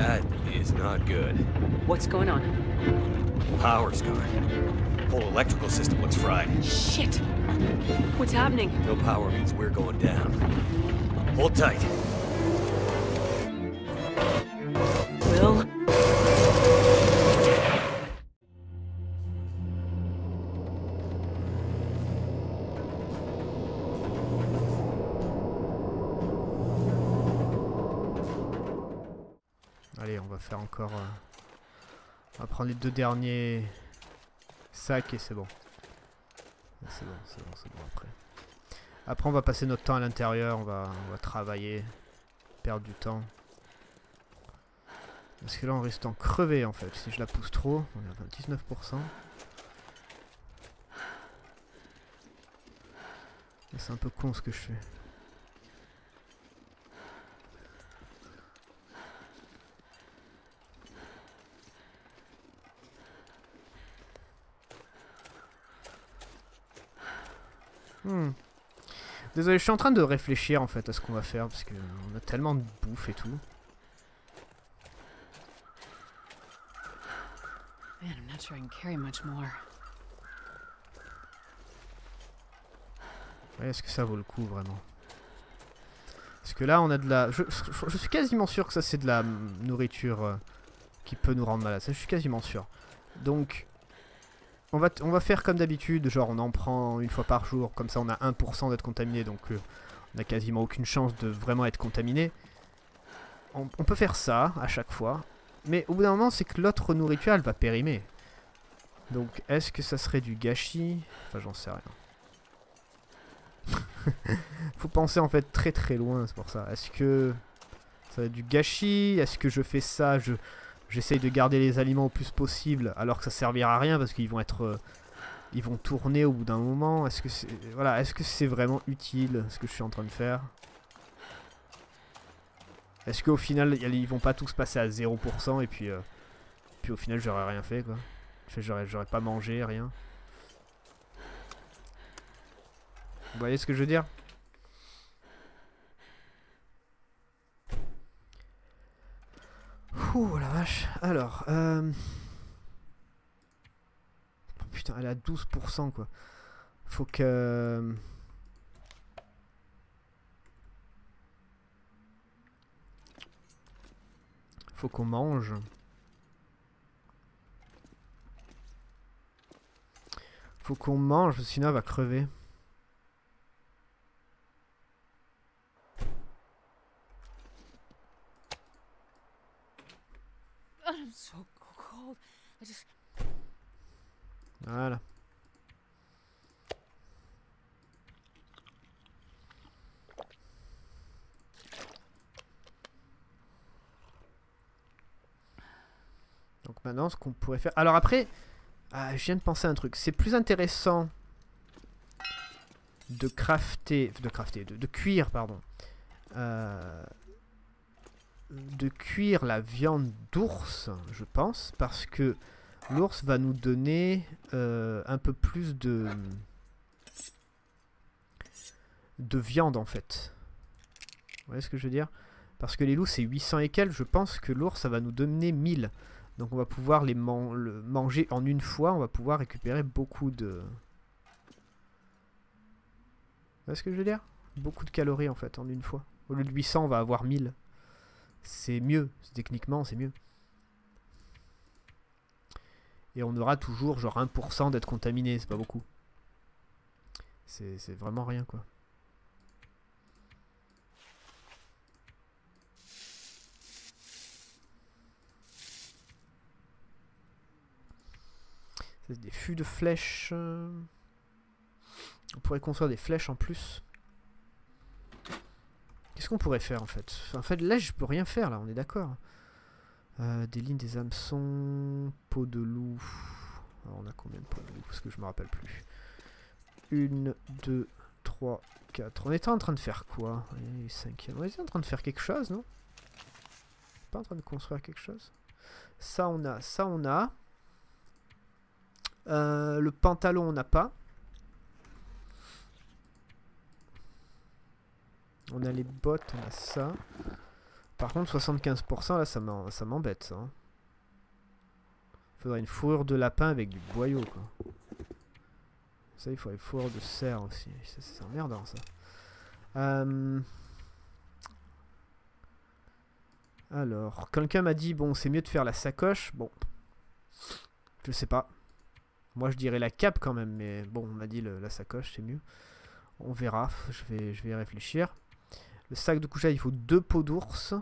That is not good. What's going on? Power's gone. Whole electrical system looks fried. Shit! What's happening? No power means we're going down. Hold tight. Euh, On va prendre les deux derniers sacs et c'est bon. C'est bon, c'est bon, c'est bon après. Après on va passer notre temps à l'intérieur, on va, travailler, perdre du temps. Parce que là on risque d'en crever en fait, si je la pousse trop, on est à 29%. Et C'est un peu con ce que je fais. Hmm. Désolé, je suis en train de réfléchir en fait à ce qu'on va faire parce que on a tellement de bouffe et tout. Man, I'm not sure I can carry much more. Ouais, Est-ce que ça vaut le coup vraiment? Parce que là on a de la... Je, je- je suis quasiment sûr que ça c'est de la nourriture euh, qui peut nous rendre malade. Ça je suis quasiment sûr. Donc on va, faire comme d'habitude, genre on en prend une fois par jour, comme ça on a 1% d'être contaminé, donc euh, on a quasiment aucune chance de vraiment être contaminé. On, peut faire ça à chaque fois, mais au bout d'un moment c'est que l'autre nourriture va périmer. Donc est-ce que ça serait du gâchis? Enfin j'en sais rien. Faut penser en fait très très loin, c'est pour ça. Est-ce que ça va être du gâchis? Est-ce que je fais ça? Je J'essaye de garder les aliments au plus possible alors que ça servira à rien parce qu'ils vont être... euh, ils vont tourner au bout d'un moment. Est-ce que c'est... Voilà, est-ce que c'est vraiment utile ce que je suis en train de faire? Est-ce qu'au final ils vont pas tous passer à 0% et puis... euh, puis au final j'aurais rien fait quoi j'aurais pas mangé, rien. Vous voyez ce que je veux dire? Ouh la vache. Alors, euh... oh, putain, elle est à 12% quoi. Faut que... Faut qu'on mange. Faut qu'on mange, sinon elle va crever. I'm so cold. Voilà. Donc maintenant, ce qu'on pourrait faire... Alors après, ah, je viens de penser à un truc. C'est plus intéressant de crafter... De crafter, de, de cuire, pardon. Euh, de cuire la viande d'ours, je pense, parce que l'ours va nous donner euh, un peu plus de de viande en fait. Vous voyez ce que je veux dire? Parce que les loups c'est 800 et quelques, je pense que l'ours ça va nous donner 1000. Donc on va pouvoir les man- le manger en une fois, on va pouvoir récupérer beaucoup de... Vous voyez ce que je veux dire? Beaucoup de calories en fait en une fois. Au lieu de 800 on va avoir 1000. C'est mieux, techniquement c'est mieux. Et on aura toujours genre 1% d'être contaminé, c'est pas beaucoup. C'est vraiment rien quoi. Des fûts de flèches. On pourrait construire des flèches en plus. Qu'est-ce qu'on pourrait faire en fait? En fait là je peux rien faire là, on est d'accord. Euh, des lignes, des hameçons, peau de loup. Alors, on a combien de peaux de loup? Parce que je me rappelle plus. Une, deux, trois, quatre. On était en train de faire quoi? On était en train de faire quelque chose, non? Pas en train de construire quelque chose? Ça on a, ça on a. Euh, le pantalon on n'a pas. On a les bottes, on a ça. Par contre, 75%, là, ça m'embête, hein. Faudrait une fourrure de lapin avec du boyau, quoi. Ça, il faudrait une fourrure de cerf aussi. C'est emmerdant, ça. Euh, Alors, quelqu'un m'a dit, bon, c'est mieux de faire la sacoche. Bon, je sais pas. Moi, je dirais la cape quand même, mais bon, on m'a dit la sacoche, c'est mieux. On verra, je vais, je vais réfléchir. Le sac de couchage, il faut deux peaux d'ours.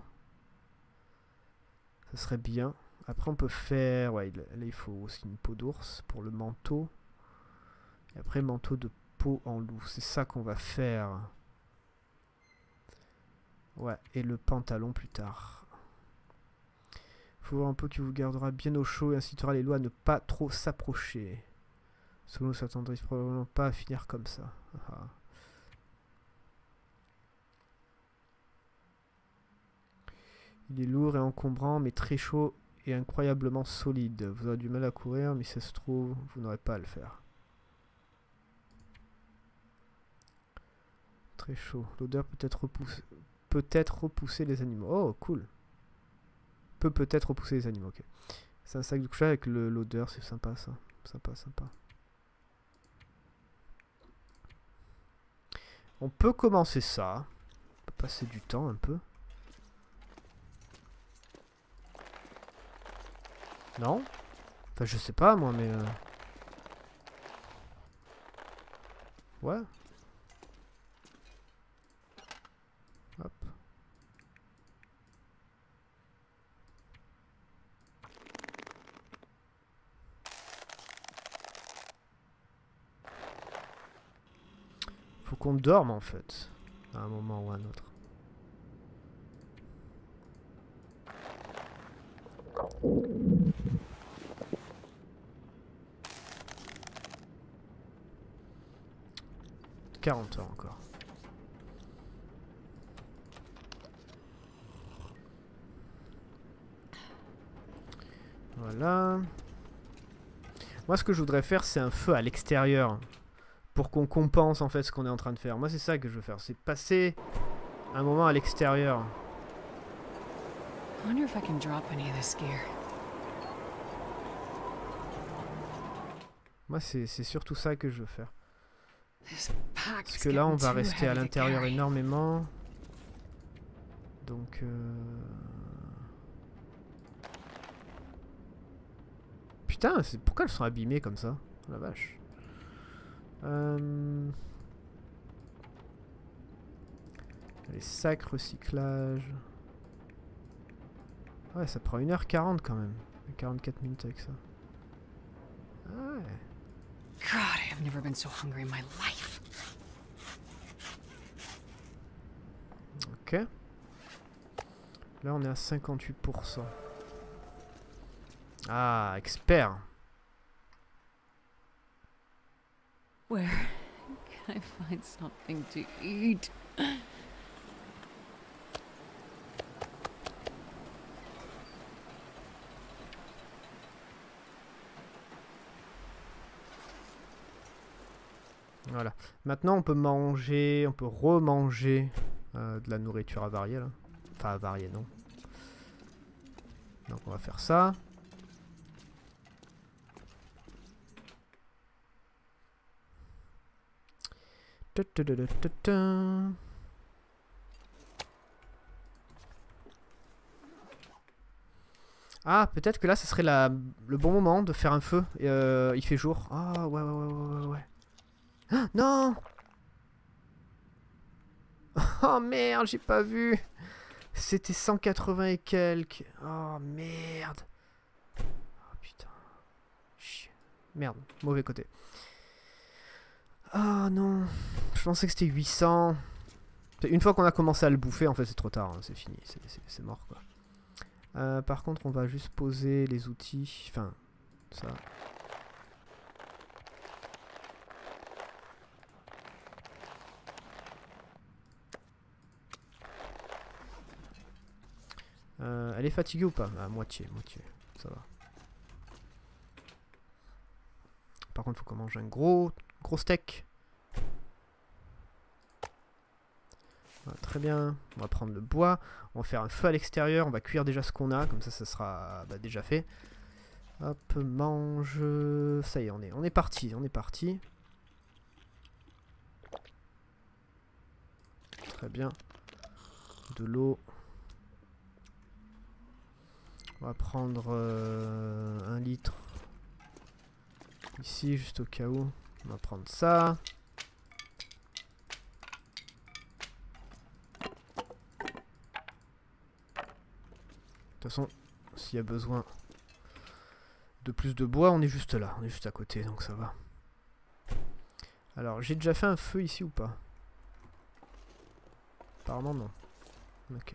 Ça serait bien. Après, on peut faire... Ouais, là, il faut aussi une peau d'ours pour le manteau. Et après, manteau de peau en loup. C'est ça qu'on va faire. Ouais, et le pantalon plus tard. Faut voir un peu qui vous gardera bien au chaud et incitera les loups à ne pas trop s'approcher. Selon s'attendrissent probablement pas à finir comme ça. Ah. Il est lourd et encombrant, mais très chaud et incroyablement solide. Vous aurez du mal à courir, mais ça se trouve, vous n'aurez pas à le faire. Très chaud. L'odeur peut être. Peut-être repousser les animaux. Oh, cool. Peut peut-être repousser les animaux, ok. C'est un sac de couchage avec l'odeur, c'est sympa ça. Sympa, sympa. On peut commencer ça. On peut passer du temps un peu. Non Enfin, je sais pas moi, mais. euh, Ouais. Hop. Faut qu'on dorme en fait, à un moment ou à un autre. « 40 heures encore. Voilà. Moi, ce que je voudrais faire, c'est un feu à l'extérieur. Pour qu'on compense, en fait, ce qu'on est en train de faire. Moi, c'est ça que je veux faire. C'est passer un moment à l'extérieur. I wonder if I can drop any of this gear. Moi, c'est surtout ça que je veux faire. Parce que là, on va rester à l'intérieur énormément. Donc... euh, Putain, c'est- pourquoi elles sont abîmées comme ça? Oh La vache. Euh, Les sacs recyclage. Ouais, ça prend 1h40 quand même. 44 minutes avec ça. Ah ouais. God, I have never been so hungry in my life. Ok. Là, on est à 58%. Ah, expert. Where can I find something to eat? Voilà. Maintenant, on peut manger, on peut remanger euh, de la nourriture avariée. Là. Enfin, avariée, non. Donc, on va faire ça. Ah, peut-être que là, ce serait la, le bon moment de faire un feu. Euh, il fait jour. Ah, ouais, ouais, ouais, ouais, ouais, non Oh merde, j'ai pas vu. C'était 180 et quelques. Oh merde. Oh putain. Merde, mauvais côté. Ah non. Je pensais que c'était 800. Une fois qu'on a commencé à le bouffer, en fait, c'est trop tard. hein, C'est fini. c'est mort, quoi. Euh, par contre, on va juste poser les outils. Enfin, ça. Euh, elle est fatiguée ou pas? À moitié, moitié. Ça va. Par contre, faut qu'on mange un gros, gros steak. Très bien. On va prendre le bois. On va faire un feu à l'extérieur. On va cuire déjà ce qu'on a. Comme ça, ça sera bah, déjà fait. Hop, mange. Ça y est, on est, on est parti. On est parti. Très bien. De l'eau. On va prendre euh, un litre. Ici, juste au cas où. On va prendre ça. De toute façon, s'il y a besoin de plus de bois, on est juste là. On est juste à côté, donc ça va. Alors, j'ai déjà fait un feu ici ou pas? Apparemment non. Ok.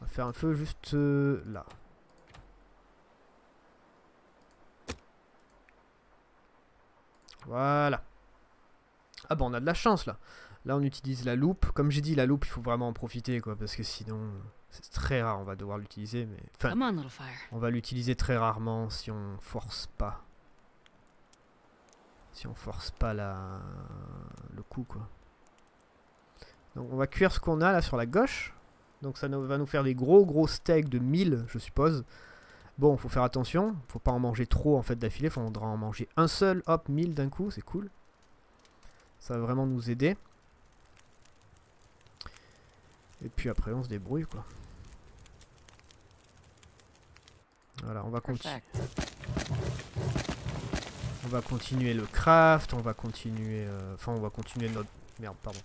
On va faire un feu juste euh, là. Voilà. Ah bah on a de la chance là. Là on utilise la loupe. Comme j'ai dit, la loupe il faut vraiment en profiter quoi. Parce que sinon c'est très rare. On va devoir l'utiliser. Mais... Enfin, on, va l'utiliser très rarement si on force pas. Si on force pas la... le coup quoi. Donc on va cuire ce qu'on a là sur la gauche. Donc ça va nous faire des gros gros steaks de 1000 je suppose. Bon, faut faire attention, faut pas en manger trop en fait d'affilée, faudra en manger un seul, hop, 1000 d'un coup, c'est cool. Ça va vraiment nous aider. Et puis après on se débrouille quoi. Voilà, on va continuer. On va continuer le craft, on va continuer... euh, Enfin, on va continuer notre... Merde, pardon.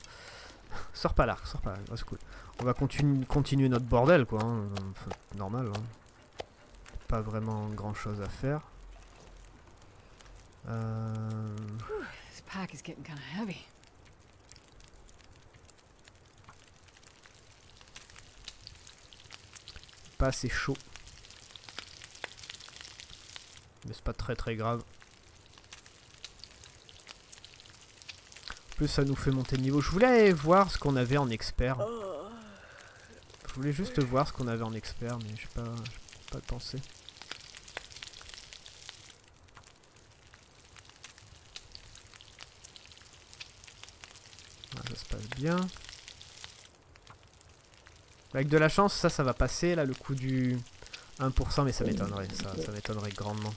sors pas là, sors pas là, oh, c'est cool. On va continu- continuer notre bordel, quoi. hein, enfin, normal, hein. Pas vraiment grand chose à faire. Euh, pas assez chaud. Mais c'est pas très très grave. En plus, ça nous fait monter de niveau. Je voulais voir ce qu'on avait en expert. Je voulais juste voir ce qu'on avait en expert, mais j'ai pas, pas pensé. Ah, ça se passe bien. Avec de la chance, ça, ça va passer, là, le coup du 1%, mais ça m'étonnerait, ça, ça m'étonnerait grandement.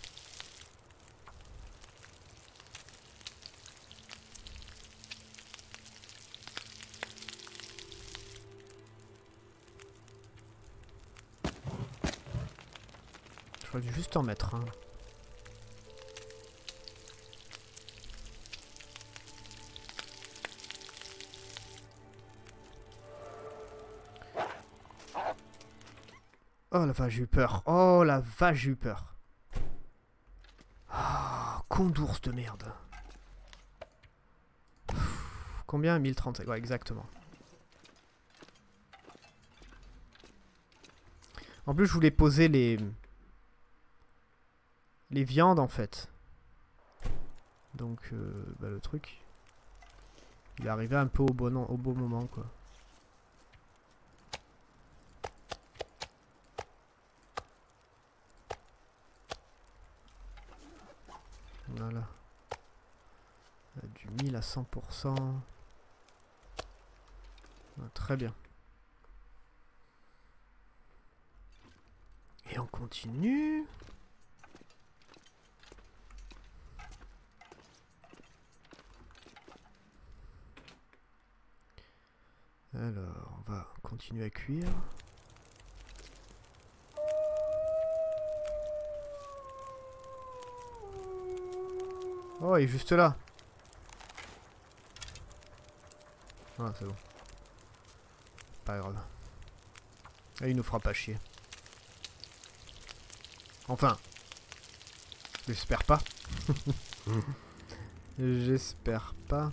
Je vais juste en mettre un. Oh la vache, j'ai eu peur. Oh la vache, j'ai eu peur. Ah, con d'ours de merde. Combien? 1030 Ouais, exactement. En plus, je voulais poser les... Les viandes, en fait. Donc, euh, bah, le truc... Il est arrivé un peu au bon, au bon moment, quoi. Voilà. Euh, Du 1000 à 100%. Ah, très bien. Et on continue. Alors, on va continuer à cuire. Oh, il est juste là. Ah, c'est bon. Pas grave. Ah, il nous fera pas chier. Enfin. J'espère pas. J'espère pas.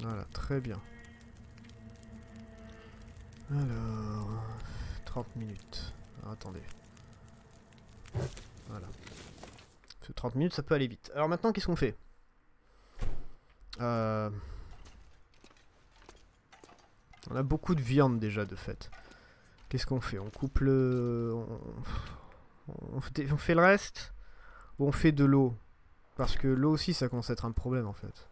Voilà, très bien. Alors, 30 minutes. Attendez. Voilà. Parce que 30 minutes, ça peut aller vite. Alors maintenant, qu'est-ce qu'on fait? Euh, On a beaucoup de viande déjà de fait. Qu'est-ce qu'on fait? On coupe le... On... on fait le reste? Ou on fait de l'eau? Parce que l'eau aussi ça commence à être un problème en fait.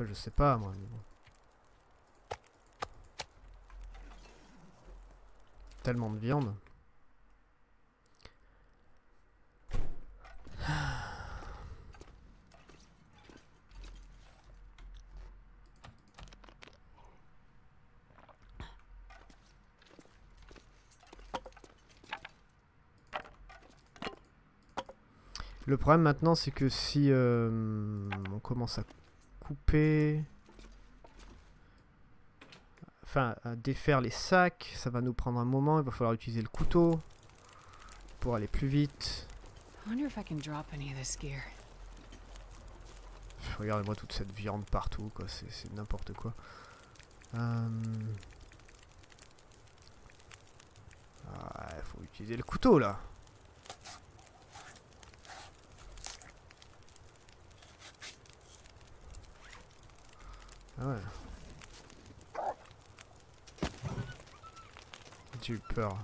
Je sais pas moi. Tellement de viande. Le problème maintenant, c'est que si euh, on commence à couper, enfin à défaire les sacs, ça va nous prendre un moment. Il va falloir utiliser le couteau pour aller plus vite. I wonder if I can drop any of this gear. Pff, Regardez-moi toute cette viande partout, quoi. C'est n'importe quoi. Euh... Ah, il faut utiliser le couteau là. Ah ouais. J'ai eu peur.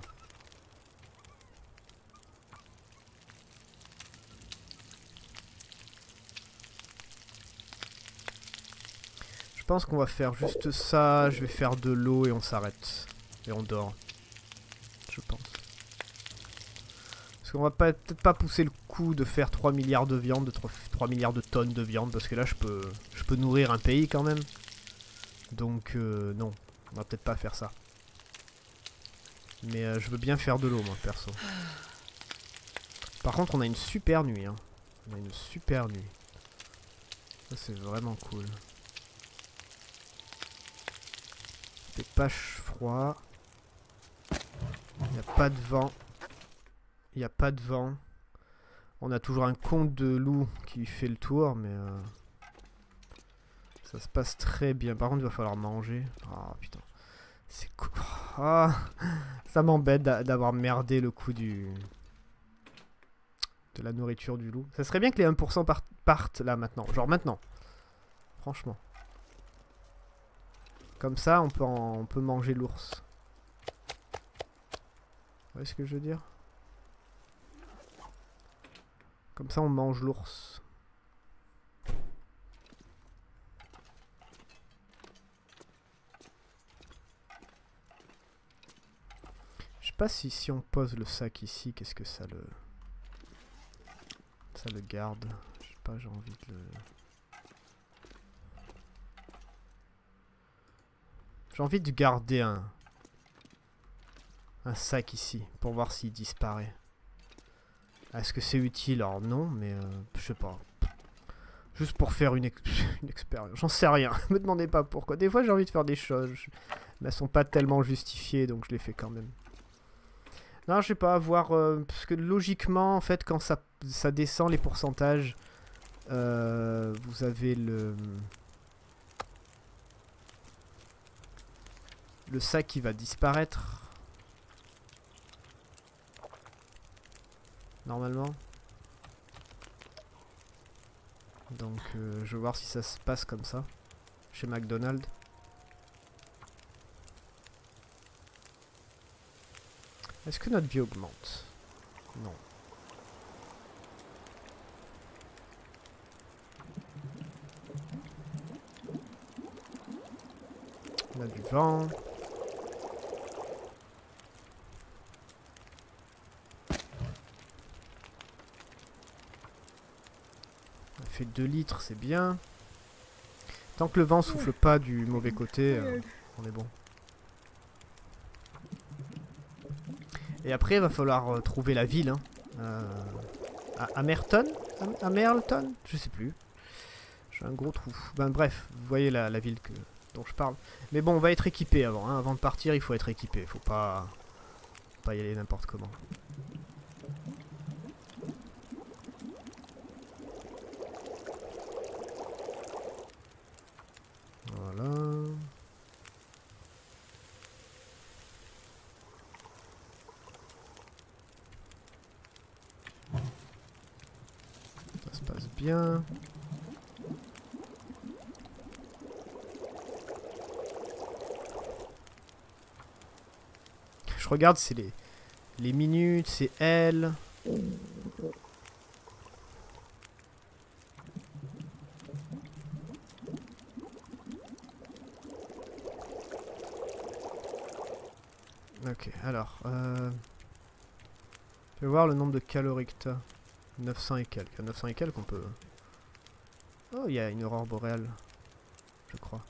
Je pense qu'on va faire juste ça. Je vais faire de l'eau et on s'arrête. Et on dort. Je pense. Parce qu'on va peut-être pas pousser le coup de faire 3 milliards de viande, de 3, 3 milliards de tonnes de viande, parce que là je peux nourrir un pays quand même. Donc euh, non, on va peut-être pas faire ça. Mais euh, je veux bien faire de l'eau moi perso. Par contre on a une super nuit. Hein. On a une super nuit. Ça c'est vraiment cool. Fait pas froid. Il n'y a pas de vent. Il n'y a pas de vent. On a toujours un compte de loup qui fait le tour, mais euh, ça se passe très bien. Par contre, il va falloir manger. Ah putain, c'est cool. Ah, ça m'embête d'a- d'avoir merdé le coup du de la nourriture du loup. Ça serait bien que les 1% par- partent là maintenant, genre maintenant. Franchement. Comme ça, on peut, en- on peut manger l'ours. Vous voyez ce que je veux dire? Comme ça, on mange l'ours. Pas si si on pose le sac ici, qu'est-ce que ça le... Ça le garde? Je sais pas, j'ai envie de le... J'ai envie de garder un... Un sac ici, pour voir s'il disparaît. Est-ce que c'est utile? Alors non, mais euh, je sais pas. Juste pour faire une, une expérience. J'en sais rien. Me demandez pas pourquoi. Des fois j'ai envie de faire des choses, mais elles sont pas tellement justifiées, donc je les fais quand même. Non, je sais pas, voir... euh, parce que logiquement, en fait, quand ça, ça descend les pourcentages, euh, vous avez le... Le sac qui va disparaître. Normalement. Donc euh, je vais voir si ça se passe comme ça. Chez McDonald's. Est-ce que notre vie augmente? Non. On a du vent. On a fait 2 litres, c'est bien. Tant que le vent souffle pas du mauvais côté, euh, on est bon. Et après, il va falloir euh, trouver la ville. Hein. Euh, à Amerton? Am- Amerleton Je sais plus. J'ai un gros trou. Ben bref, vous voyez la, ville dont je parle. Mais bon, on va être équipé avant. hein. Avant de partir, il faut être équipé. Faut pas, pas y aller n'importe comment. Voilà. Je regarde, c'est les, minutes, c'est elle. Ok, alors. Euh... Je vais voir le nombre de calories. 900 et quelques. 900 et quelques, on peut... Oh, il y a une aurore boréale. Je crois.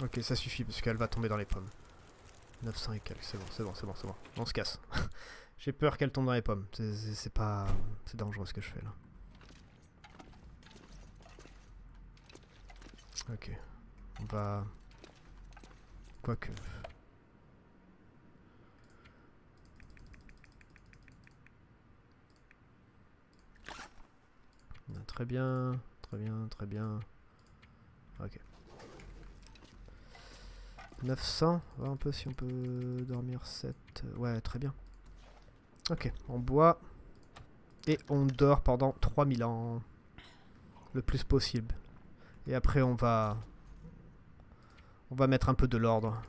Ok, ça suffit parce qu'elle va tomber dans les pommes. 900 et quelques, c'est bon, c'est bon, c'est bon, c'est bon. On se casse. J'ai peur qu'elle tombe dans les pommes. C'est- pas... C'est dangereux ce que je fais là. Ok. On va... Quoique... Très bien, très bien, très bien. Ok. 900, on va voir un peu si on peut dormir 7. Ouais, très bien. Ok, on boit et on dort pendant 3000 ans. Le plus possible. Et après on va... On va mettre un peu de l'ordre.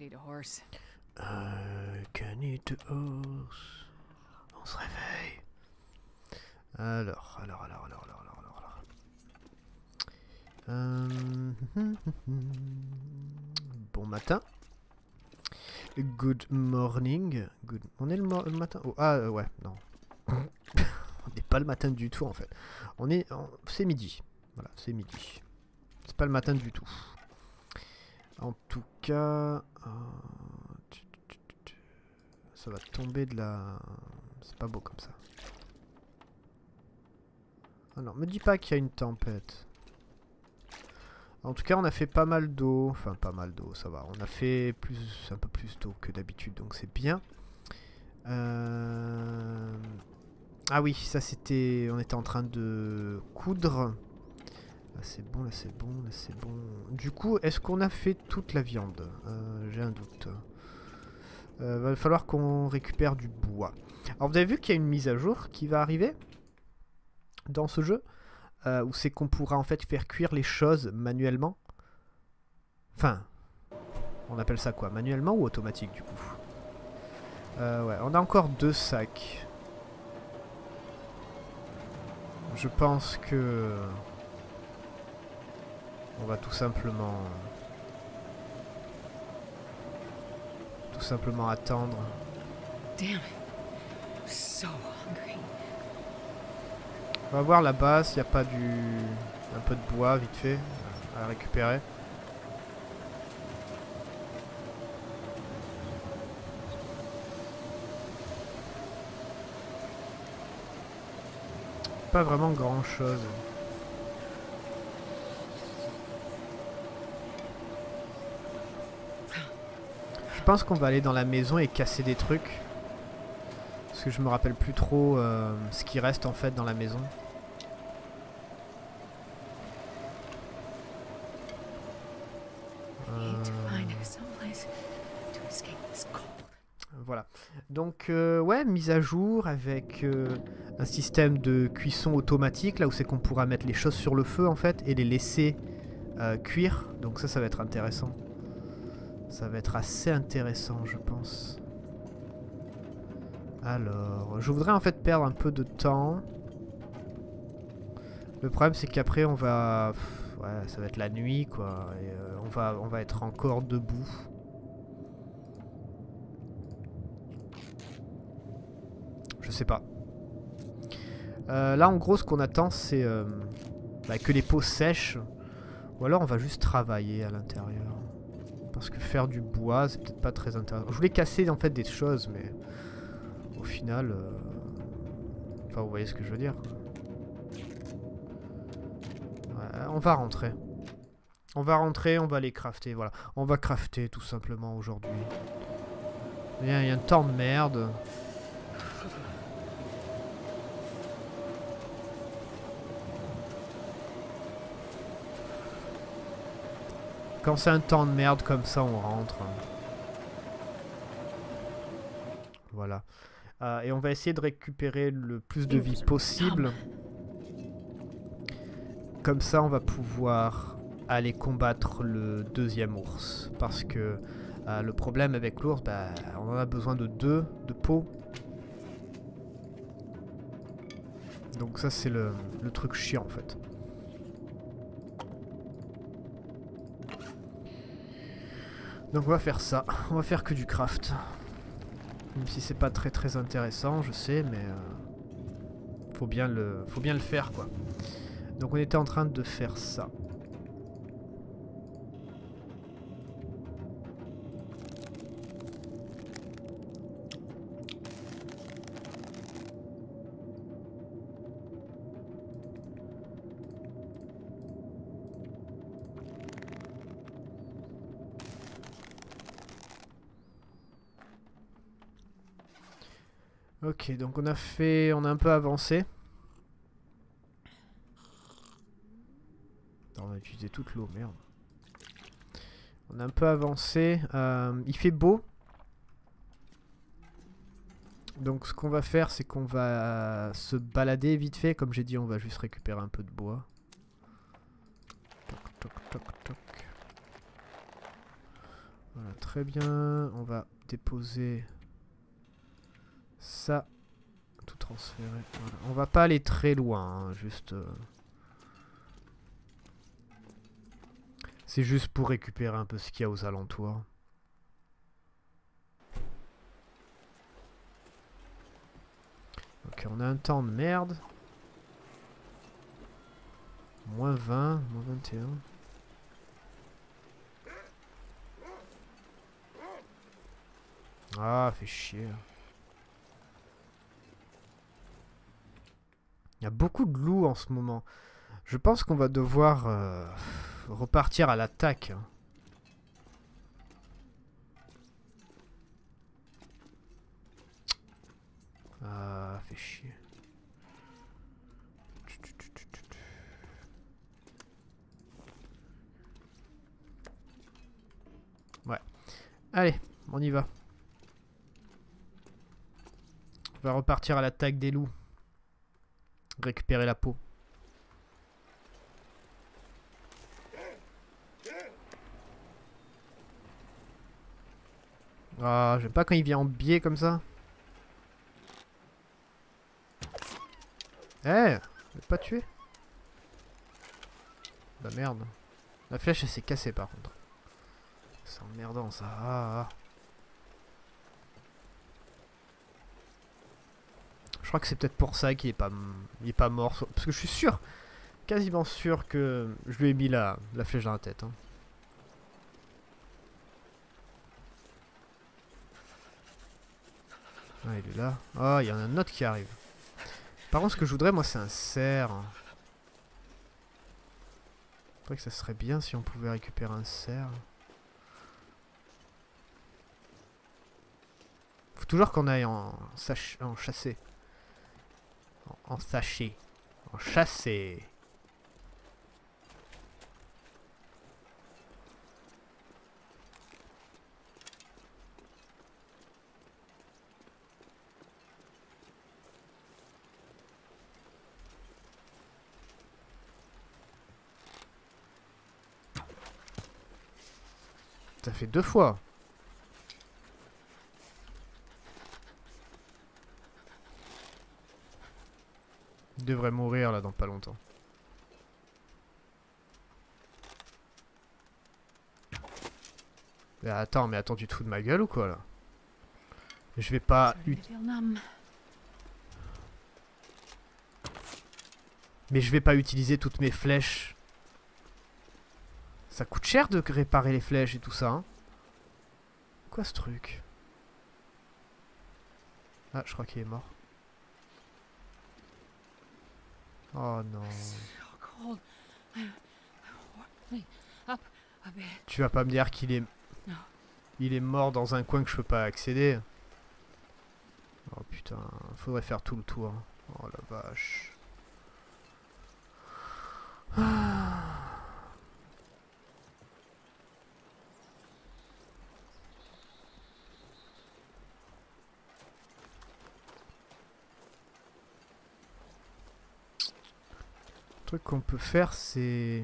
I eat a horse. I can eat a horse. Alors, alors, alors, alors, alors, alors, alors, alors. Euh, Bon matin. Good morning. Good... On est le, le matin? Oh, Ah euh, ouais, non. On n'est pas le matin du tout en fait. On est, c'est midi. Voilà, c'est midi. C'est pas le matin du tout. En tout cas, euh, ça va tomber de la. C'est pas beau comme ça. Ah non, me dis pas qu'il y a une tempête. En tout cas, on a fait pas mal d'eau. Enfin, pas mal d'eau, ça va. On a fait un peu plus d'eau que d'habitude, donc c'est bien. Euh, Ah oui, ça c'était... On était en train de coudre. Là c'est bon, là c'est bon, là c'est bon. Du coup, est-ce qu'on a fait toute la viande? Euh, J'ai un doute. Euh, va falloir qu'on récupère du bois. Alors vous avez vu qu'il y a une mise à jour qui va arriver? Dans ce jeu euh, où c'est qu'on pourra en fait faire cuire les choses manuellement. Enfin, on appelle ça quoi? Manuellement ou automatique du coup? Euh, Ouais, on a encore deux sacs. Je pense que on va tout simplement tout simplement attendre. Damn so. On va voir là-bas s'il n'y a pas du un peu de bois vite fait à récupérer. Pas vraiment grand chose. Je pense qu'on va aller dans la maison et casser des trucs. Parce que je me rappelle plus trop euh, ce qui reste en fait dans la maison. Euh. Voilà. Donc, euh, ouais, mise à jour avec un système de cuisson automatique, là où c'est qu'on pourra mettre les choses sur le feu en fait et les laisser cuire. Donc, ça, ça va être intéressant. Ça va être assez intéressant, je pense. Alors, je voudrais en fait perdre un peu de temps. Le problème, c'est qu'après, on va. Ouais, ça va être la nuit, quoi. Et euh, on, va, on va être encore debout. Je sais pas. Euh, là, en gros, ce qu'on attend, c'est euh, bah, que les peaux sèchent. Ou alors, on va juste travailler à l'intérieur. Parce que faire du bois, c'est peut-être pas très intéressant. Je voulais casser en fait des choses, mais au final, euh, enfin, vous voyez ce que je veux dire. Euh, on va rentrer. On va rentrer, on va les crafter, voilà. On va crafter tout simplement aujourd'hui. Il y a un temps de merde. Quand c'est un temps de merde comme ça, on rentre. Voilà. Euh, et on va essayer de récupérer le plus de vie possible. Comme ça, on va pouvoir aller combattre le deuxième ours. Parce que euh, le problème avec l'ours, bah, on en a besoin de deux de peau. Donc ça, c'est le, le truc chiant en fait. Donc on va faire ça. On va faire que du craft. Même si c'est pas très très intéressant, je sais, mais euh, faut bien le, faut bien le faire quoi. Donc on était en train de faire ça. Donc on a fait... On a un peu avancé. on a utilisé toute l'eau, merde. On a un peu avancé. Euh, il fait beau. Donc ce qu'on va faire, c'est qu'on va se balader vite fait. Comme j'ai dit, on va juste récupérer un peu de bois. Toc, toc, toc, toc. Voilà, très bien. On va déposer ça, On va pas aller très loin, hein, juste... Euh, c'est juste pour récupérer un peu ce qu'il y a aux alentours. Ok, on a un temps de merde. Moins 20, moins 21. Ah, fait chier. Il y a beaucoup de loups en ce moment. Je pense qu'on va devoir euh, repartir à l'attaque. Hein. Ah, fait chier. Ouais. Allez, on y va. On va repartir à l'attaque des loups récupérer la peau. Ah, j'aime pas quand il vient en biais comme ça. Eh, pas tué Bah merde. La flèche elle s'est cassée par contre. C'est emmerdant ça. Ah, ah. Crois que c'est peut-être pour ça qu'il est pas, est pas mort. Parce que je suis sûr, quasiment sûr que je lui ai mis la, la flèche dans la tête. Hein. Ah, il est là. Ah, il y en a un autre qui arrive. Par contre, ce que je voudrais, moi, c'est un cerf. Je crois que ça serait bien si on pouvait récupérer un cerf. Faut toujours qu'on aille en, en chasser en sachet, en chassé. Ça fait deux fois. Devrait mourir là dans pas longtemps. Mais attends, mais attends, tu te fous de ma gueule ou quoi là? Je vais pas... Mais je vais pas utiliser toutes mes flèches. Ça coûte cher de réparer les flèches et tout ça. Hein quoi ce truc? Ah, je crois qu'il est mort. Oh non. Tu vas pas me dire qu'il est... Il est mort dans un coin que je peux pas accéder. Oh putain, faudrait faire tout le tour. Oh la vache. Le truc qu'on peut faire c'est...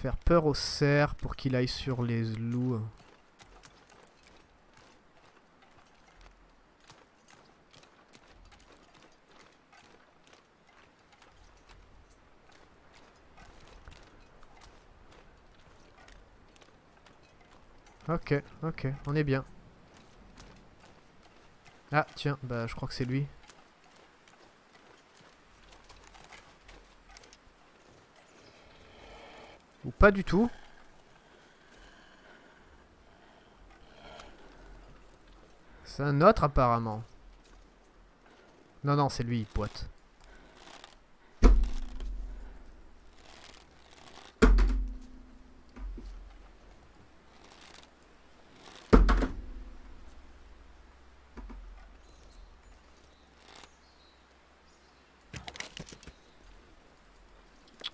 Faire peur au cerf pour qu'il aille sur les loups. Ok, ok, on est bien. Ah tiens, bah je crois que c'est lui. Ou pas du tout. C'est un autre apparemment. Non, non, c'est lui, il poite.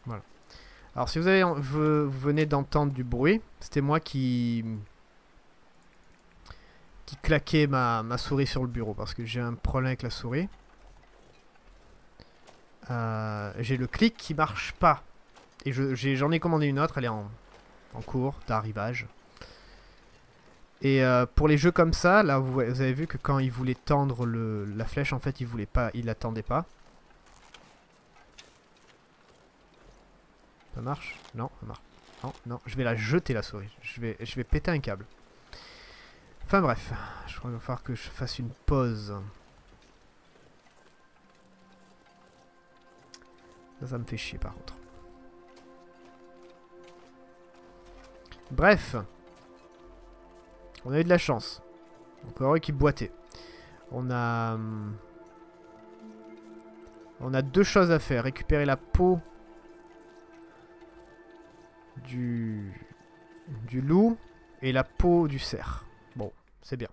Voilà. Alors si vous, avez, vous, vous venez d'entendre du bruit, c'était moi qui qui claquait ma, ma souris sur le bureau parce que j'ai un problème avec la souris. Euh, j'ai le clic qui marche pas. Et j'en ai, commandé une autre, elle est en, en cours d'arrivage. Et euh, pour les jeux comme ça, là vous, vous avez vu que quand il voulait tendre le, la flèche, en fait il voulait pas, il l'attendait pas. Marche Non, ça marche. Non, non, je vais la jeter la souris. Je vais, je vais péter un câble. Enfin bref, je crois qu'il va falloir que je fasse une pause. Ça, ça me fait chier par contre. Bref. On a eu de la chance. Encore eux qui boitaient. On a... hum, On a deux choses à faire. Récupérer la peau du, du loup et la peau du cerf. Bon, c'est bien.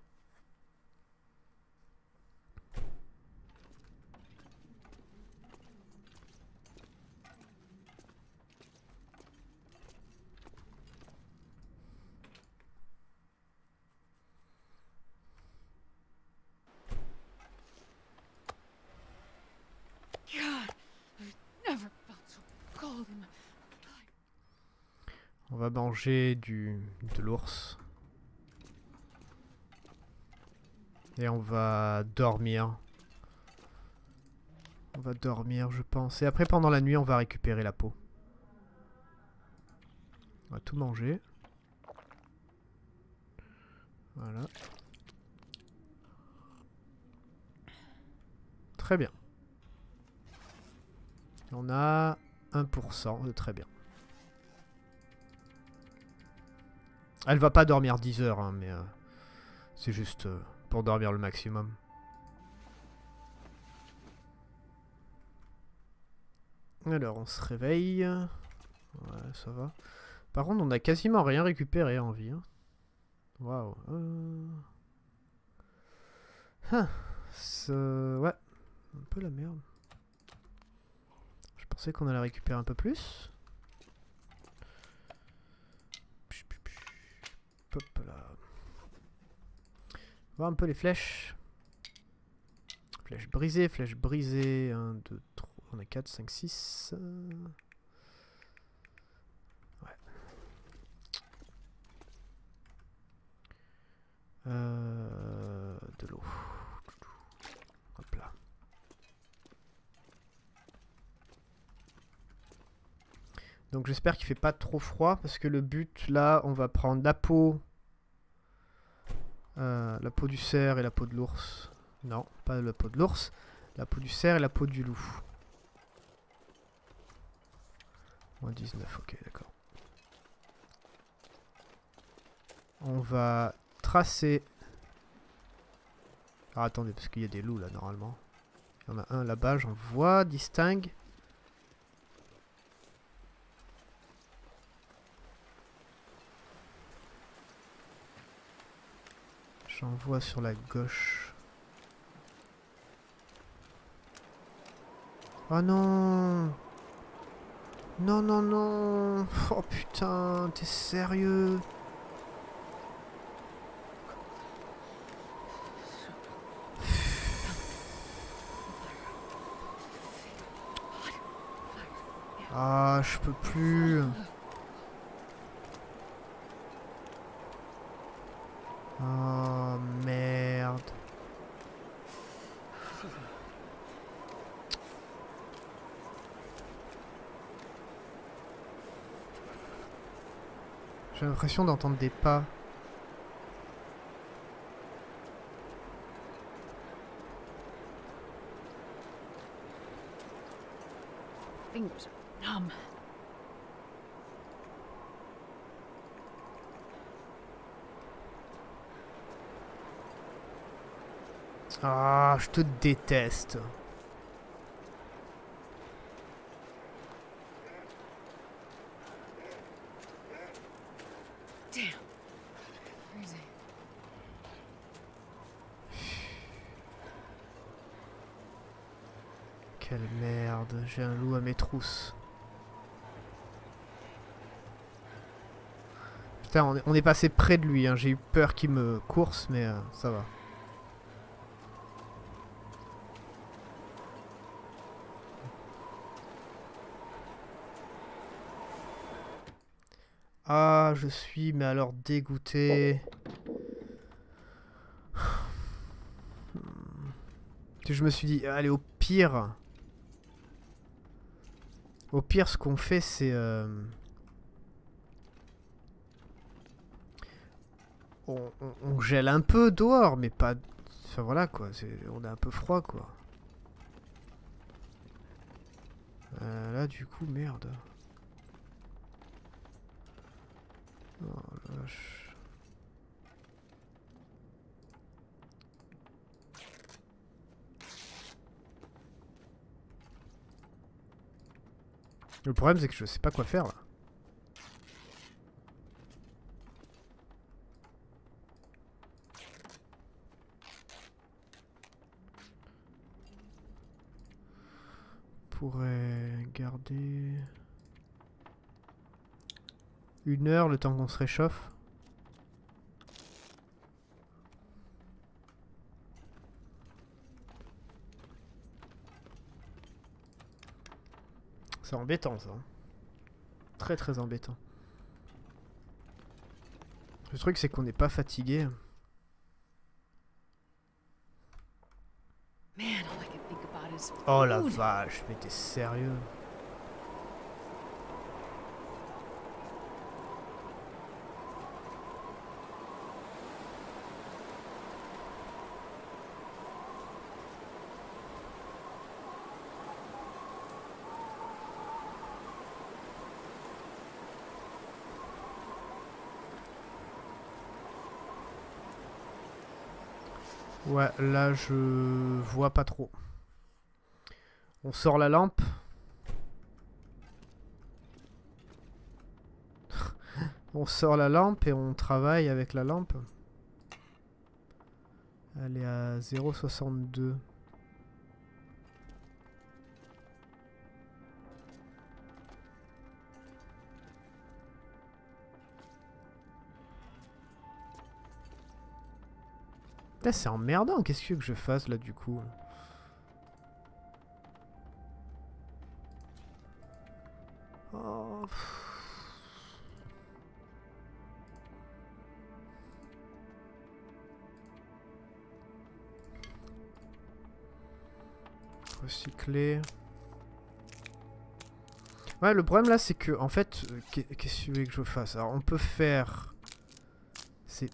God, I've never felt so cold in my On manger du, de l'ours. Et on va dormir. On va dormir, je pense. Et après, pendant la nuit, on va récupérer la peau. On va tout manger. Voilà. Très bien. On a 1%, de très bien. Elle va pas dormir 10 heures, hein, mais euh, c'est juste euh, pour dormir le maximum. Alors, on se réveille. Ouais, ça va. Par contre, on a quasiment rien récupéré en vie. hein. Waouh. euh. C'est- ouais, un peu la merde. Je pensais qu'on allait récupérer un peu plus. Hop là. Voir un peu les flèches. Flèche brisée, flèche brisée. 1, 2, 3. On a 4, 5, 6. Ouais. Euh, de l'eau. Hop là. Donc j'espère qu'il fait pas trop froid parce que le but là on va prendre la peau euh, la peau du cerf et la peau de l'ours. Non, pas la peau de l'ours, la peau du cerf et la peau du loup. Moins 19, ok d'accord. On va tracer. Ah attendez parce qu'il y a des loups là normalement. Il y en a un là-bas, j'en vois, distingue. J'en vois sur la gauche. Oh non Non, non, non Oh putain, t'es sérieux Ah, je peux plus. Oh merde. J'ai l'impression d'entendre des pas. Fingers numb. Ah, je te déteste. Quelle merde, j'ai un loup à mes trousses. Putain, on est, on est passé près de lui, hein. j'ai eu peur qu'il me course, mais euh, ça va. Ah, je suis, mais alors dégoûté. Je me suis dit, allez, au pire. Au pire, ce qu'on fait, c'est. euh, On, gèle un peu dehors, mais pas. Enfin voilà quoi, on a un peu froid quoi. Euh, là, du coup, merde. Oh. Le problème c'est que je sais pas quoi faire là. Pourrait garder une heure le temps qu'on se réchauffe. C'est embêtant ça. hein. Très très embêtant. Le truc c'est qu'on n'est pas fatigué. Oh la vache, mais t'es sérieux Ouais, là je vois pas trop. On sort la lampe. on sort la lampe et on travaille avec la lampe. Elle est à 0,62. C'est emmerdant, qu'est-ce que que je fasse là du coup Oh. Recycler. Ouais, le problème là, c'est que, en fait, euh, qu'est- qu'est-ce que tu veux que je fasse? Alors, on peut faire... C'est...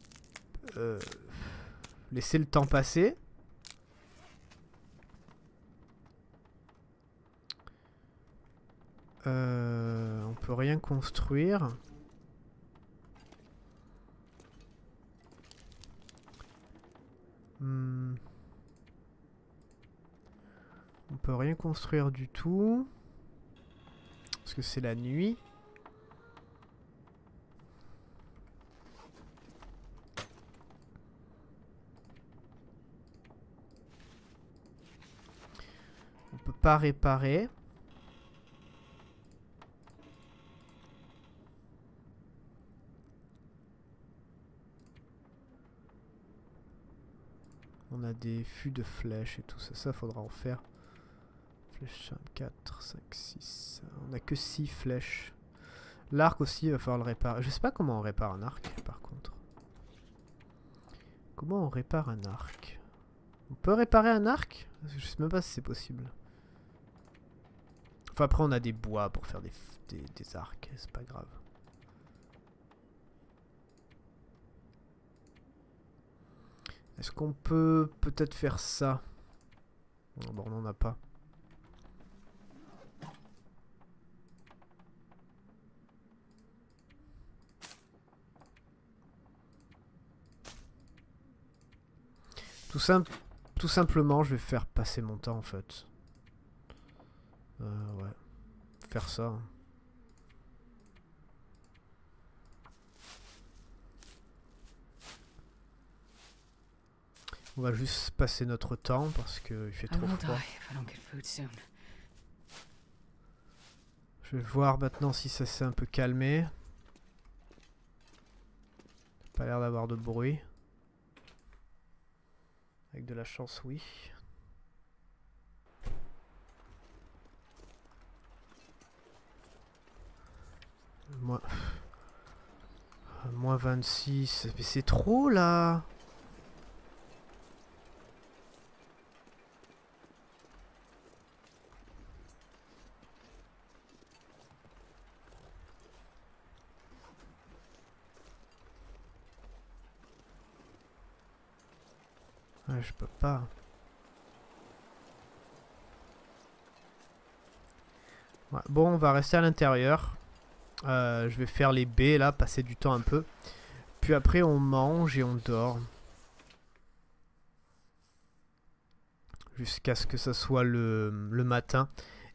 euh, laisser le temps passer. Euh, on peut rien construire. Hmm. peut rien construire du tout. Parce que c'est la nuit. Pas réparer. On a des fûts de flèches et tout ça, ça faudra en faire. Flèche 5, 4, 5, 6. On a que 6 flèches. L'arc aussi, il va falloir le réparer. Je sais pas comment on répare un arc par contre. Comment on répare un arc? On peut réparer un arc? Je sais même pas si c'est possible. Enfin après on a des bois pour faire des, des, arcs, c'est pas grave. Est-ce qu'on peut peut-être faire ça? Bon, on n'en a pas. Tout, tout simplement, je vais faire passer mon temps en fait. Euh, ouais. Faire ça. On va juste passer notre temps parce qu'il fait trop froid. Je vais voir maintenant si ça s'est un peu calmé. Pas l'air d'avoir de bruit. Avec de la chance, oui. Moins... Moins 26. Mais c'est trop là Ouais, je peux pas. Bon, on va rester à l'intérieur. Euh, je vais faire les baies là, passer du temps un peu. Puis après, on mange et on dort. Jusqu'à ce que ça soit le, matin.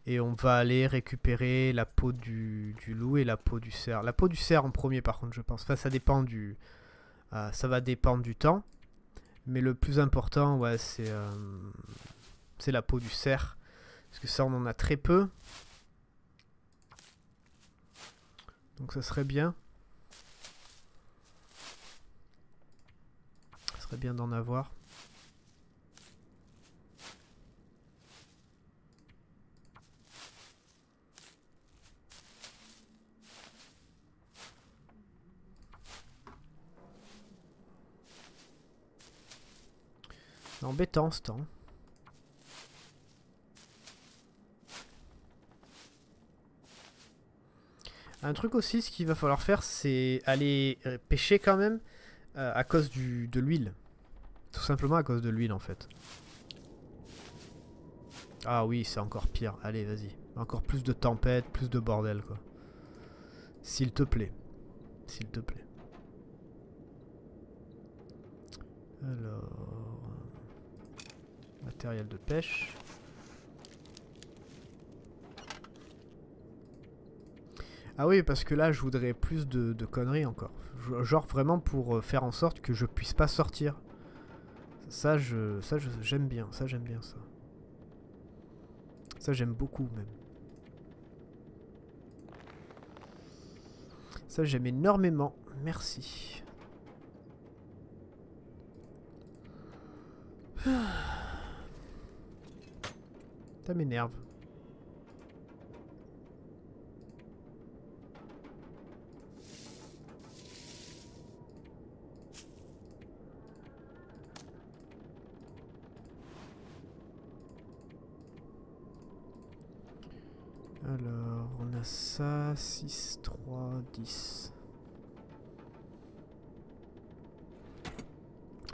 Et on va aller récupérer la peau du, du loup et la peau du cerf. La peau du cerf en premier, par contre, je pense. Enfin, ça dépend du. euh, ça va dépendre du temps. Mais le plus important, ouais, c'est euh, c'est la peau du cerf. Parce que ça, on en a très peu. Donc ça serait bien. Ça serait bien d'en avoir. Embêtant ce temps. Un truc aussi, ce qu'il va falloir faire, c'est aller euh, pêcher quand même euh, à cause de l'huile. Tout simplement à cause de l'huile en fait. Ah oui, c'est encore pire. Allez, vas-y. Encore plus de tempêtes, plus de bordel quoi. S'il te plaît. S'il te plaît. Alors... Matériel de pêche. Ah oui, parce que là, je voudrais plus de, conneries encore. Genre vraiment pour euh, faire en sorte que je puisse pas sortir. Ça, je, ça, j'aime bien. Ça, j'aime bien ça. Ça, j'aime beaucoup même. Ça, j'aime énormément. Merci. Ça m'énerve. Alors, on a ça, 6, 3, 10.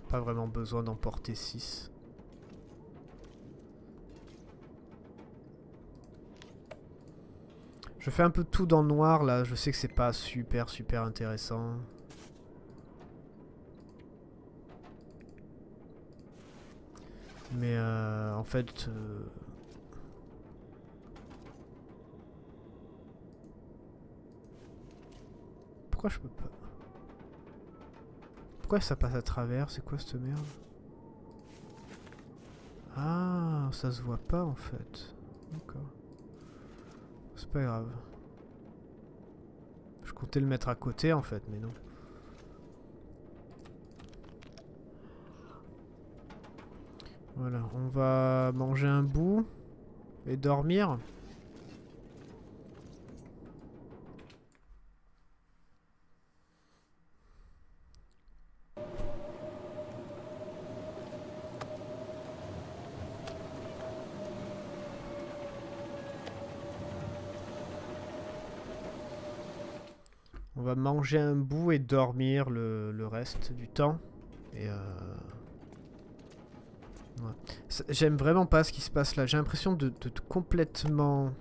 Pas vraiment besoin d'en porter 6. Je fais un peu tout dans le noir là, je sais que c'est pas super super intéressant. Mais euh, en fait, euh, Pourquoi je peux pas Pourquoi ça passe à travers C'est quoi cette merde Ah, ça se voit pas en fait. D'accord. C'est pas grave. Je comptais le mettre à côté en fait, mais non. Voilà, on va manger un bout et dormir. Manger un bout et dormir le, reste du temps. Et euh... J'aime vraiment pas ce qui se passe là. J'ai l'impression de, complètement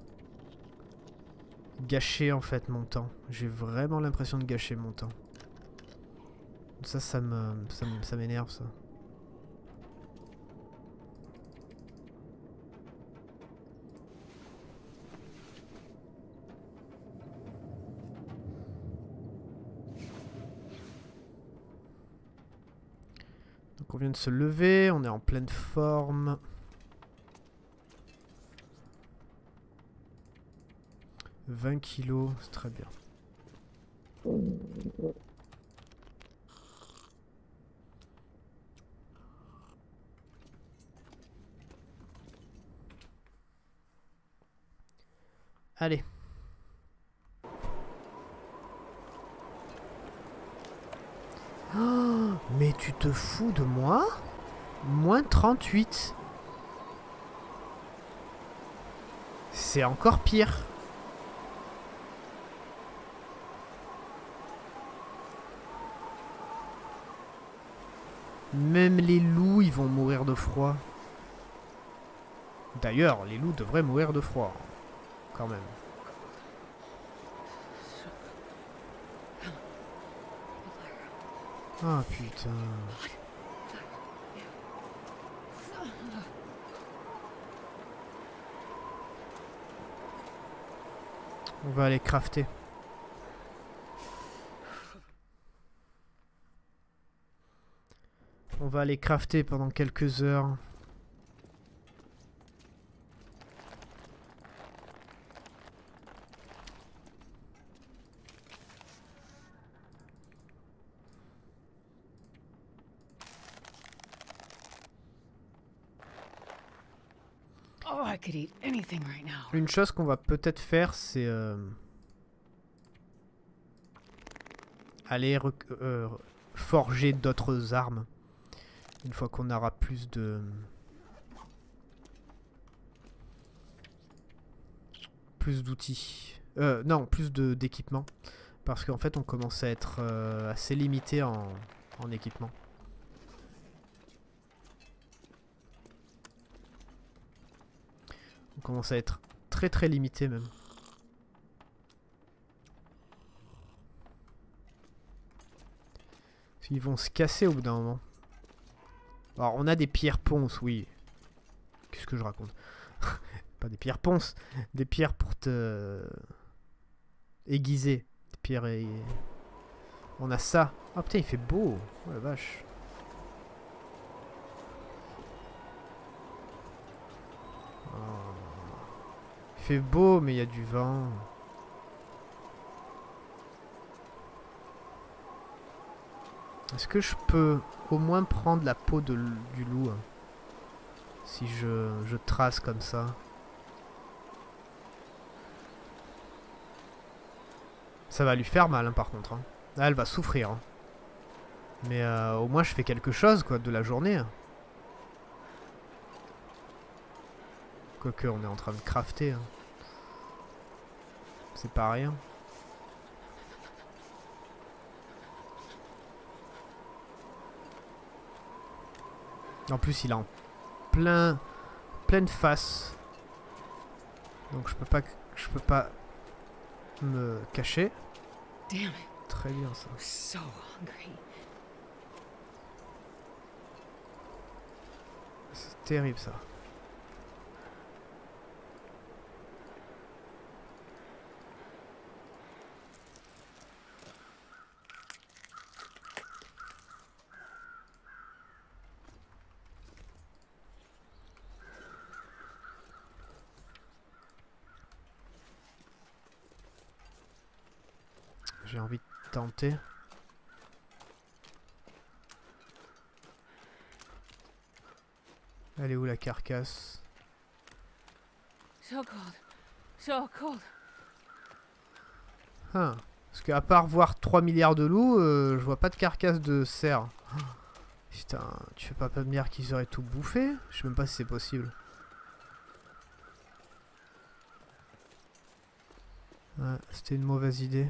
gâcher en fait mon temps. J'ai vraiment l'impression de gâcher mon temps. Ça, ça me- ça m'énerve ça. On vient de se lever, on est en pleine forme. « 20 kilos, c'est très bien. Allez. Mais tu te fous de moi? Moins 38. C'est encore pire. Même les loups, ils vont mourir de froid. D'ailleurs, les loups devraient mourir de froid. Quand même. Ah putain. On va aller crafter. On va aller crafter pendant quelques heures. Oh, I could eat anything right now. Une chose qu'on va peut-être faire, c'est euh, aller euh, forger d'autres armes. Une fois qu'on aura plus de plus d'outils. Euh, non, plus de d'équipement. Parce qu'en fait, on commence à être assez limité en, en équipement. On commence à être très très limité même. Qu'ils vont se casser au bout d'un moment. Alors on a des pierres ponces, oui. Qu'est-ce que je raconte Pas des pierres ponces, des pierres pour te aiguiser. Des pierres et... On a ça. Ah putain, il fait beau. Oh la vache. Oh. Fait beau, mais il y a du vent. Est-ce que je peux au moins prendre la peau du loup hein, Si je, je trace comme ça? Ça va lui faire mal hein, par contre. hein. Elle va souffrir. Mais euh, au moins je fais quelque chose quoi de la journée. Quoique on est en train de crafter. hein. C'est pas rien. En plus il est en plein pleine face. Donc je peux pas je peux pas me cacher. Très bien ça. C'est terrible ça. J'ai envie de tenter. Elle est où la carcasse? So cold. So cold. Ah, Parce qu'à part voir 3 milliards de loups, euh, je vois pas de carcasse de cerf. Putain, tu fais pas me dire qu'ils auraient tout bouffé? Je sais même pas si c'est possible. Ouais, c'était une mauvaise idée.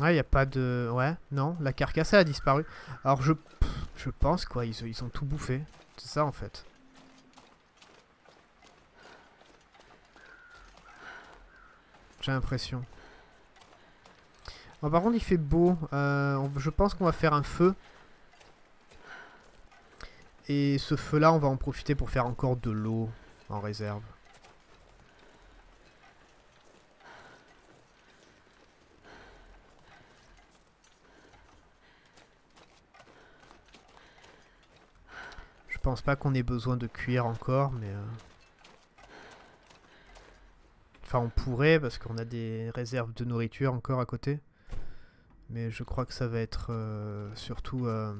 Ouais, y a pas de... Ouais, non, la carcasse elle a disparu. Alors je... pense quoi, ils, ont tout bouffé. C'est ça en fait. J'ai l'impression. Bon, par contre, il fait beau. Euh, je pense qu'on va faire un feu. Et ce feu-là, on va en profiter pour faire encore de l'eau en réserve. Je pense pas qu'on ait besoin de cuire encore, mais... euh, Enfin, on pourrait, parce qu'on a des réserves de nourriture encore à côté. Mais je crois que ça va être euh, surtout... euh,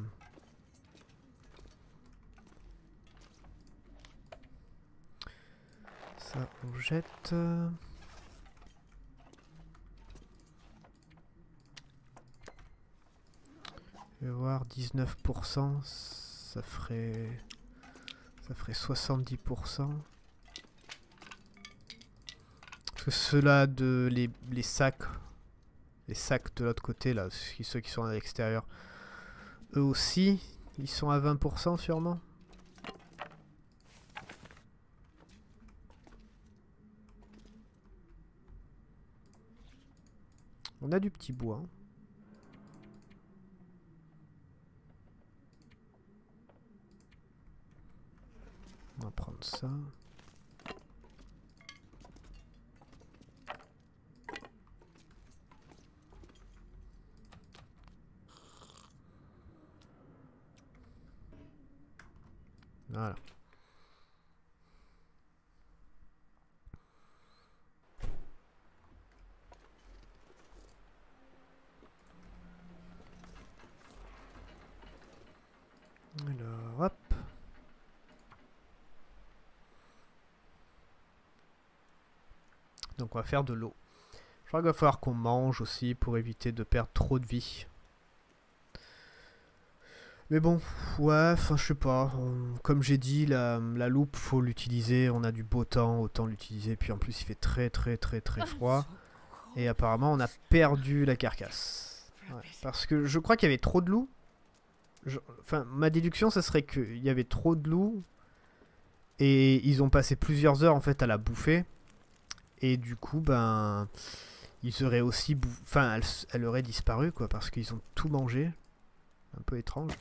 Ça, on jette... Je vais voir, 19%, ça ferait... Ça ferait 70%. Parce que ceux-là, de, les, les sacs, les sacs de l'autre côté, là, ceux qui- sont à l'extérieur, eux aussi, ils sont à 20% sûrement. On a du petit bois. hein. Va prendre ça. Voilà. Alors, hop. Donc on va faire de l'eau. Je crois qu'il va falloir qu'on mange aussi pour éviter de perdre trop de vie. Mais bon, ouais, enfin je sais pas. on- comme j'ai dit, la, la loupe, faut l'utiliser. On a du beau temps, autant l'utiliser. Puis en plus, il fait très très très très froid. Et apparemment, on a perdu la carcasse. Ouais, parce que je crois qu'il y avait trop de loups. Je- Enfin, ma déduction, ça serait qu'il y avait trop de loups. Et ils ont passé plusieurs heures en fait à la bouffer. Et du coup, ben. Ils seraient aussi. bou- Enfin, elle, elle aurait disparu quoi. Parce qu'ils ont tout mangé. Un peu étrange.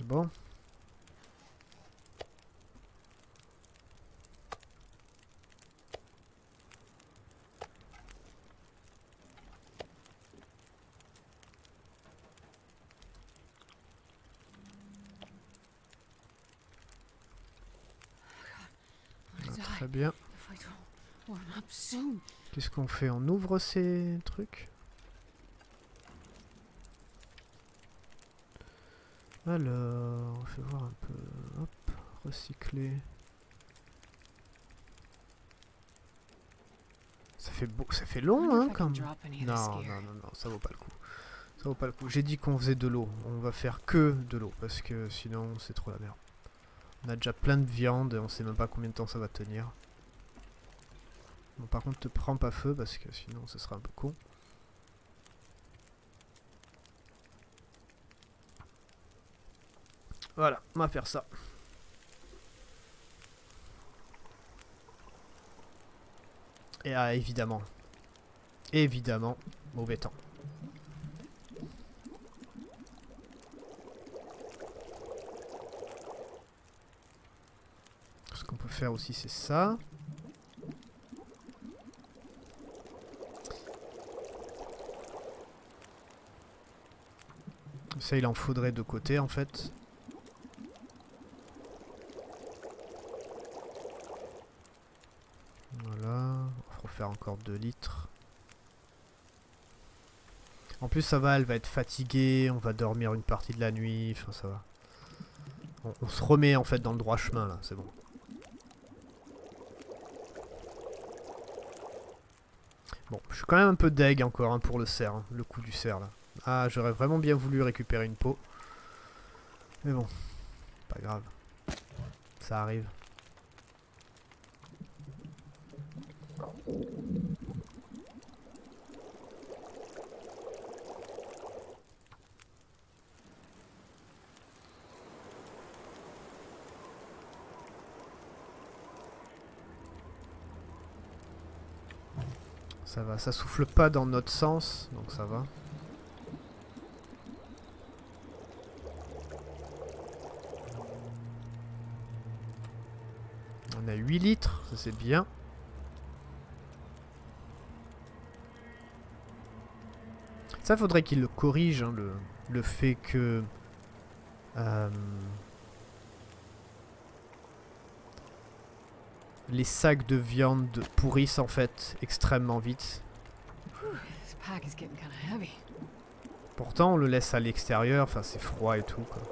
Bon I'm gonna Bien. Qu'est-ce qu'on fait? On ouvre ces trucs? Alors, on fait voir un peu. Hop, recycler. Ça fait ça fait long, hein, any of Non, non, non, non, ça vaut pas le coup. Ça vaut pas le coup. J'ai dit qu'on faisait de l'eau. On va faire que de l'eau parce que sinon c'est trop la merde. On a déjà plein de viande et on sait même pas combien de temps ça va tenir. Bon, par contre, te prends pas feu parce que sinon ce sera un peu con. Voilà, on va faire ça. Et ah, évidemment, évidemment, mauvais temps. Faire aussi, c'est ça. Ça, il en faudrait de côté, en fait. Voilà. On va refaire encore 2 litres. En plus, ça va, elle va être fatiguée. On va dormir une partie de la nuit. Enfin, ça va. On se remet, en fait, dans le droit chemin, là. C'est bon. Bon, je suis quand même un peu deg encore hein, pour le cerf, hein, le coup du cerf là. Ah, j'aurais vraiment bien voulu récupérer une peau. Mais bon, pas grave. Ça arrive. Ça va, ça souffle pas dans notre sens, donc ça va. On a 8 litres, ça c'est bien. Ça faudrait qu'il le corrige, hein, le, le fait que... euh, les sacs de viande pourrissent en fait extrêmement vite. Pourtant on le laisse à l'extérieur, enfin c'est froid et tout quoi.